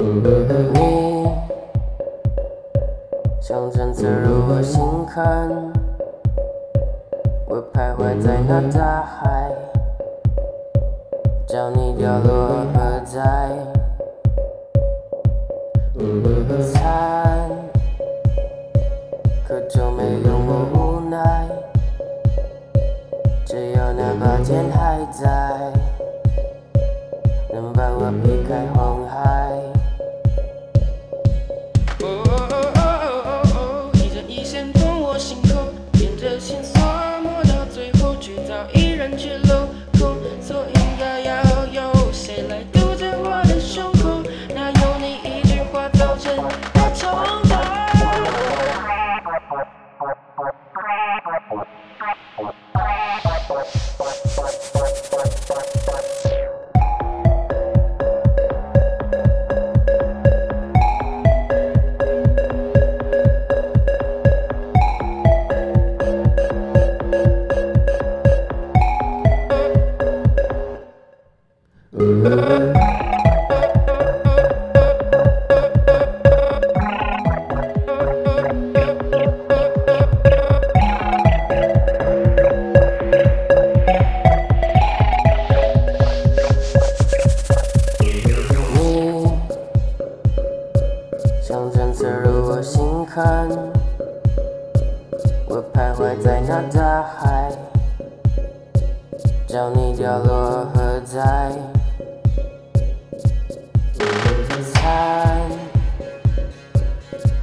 你像针刺入我心坎，我徘徊在那大海，叫你掉落何在？惨，可就没有我无奈，只要那把剑还在，能把我劈开红海。去楼空，所以应该要有谁来堵着我的胸口？哪有你一句话造成我冲动？像针刺入我心坎，我徘徊在那大海，叫你掉落何在？惨，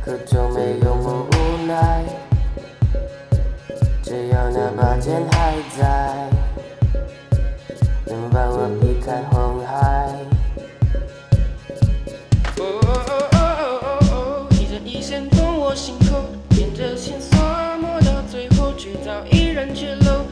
可就没有我无奈，只要那把剑还在，能把我劈开 Michelangelo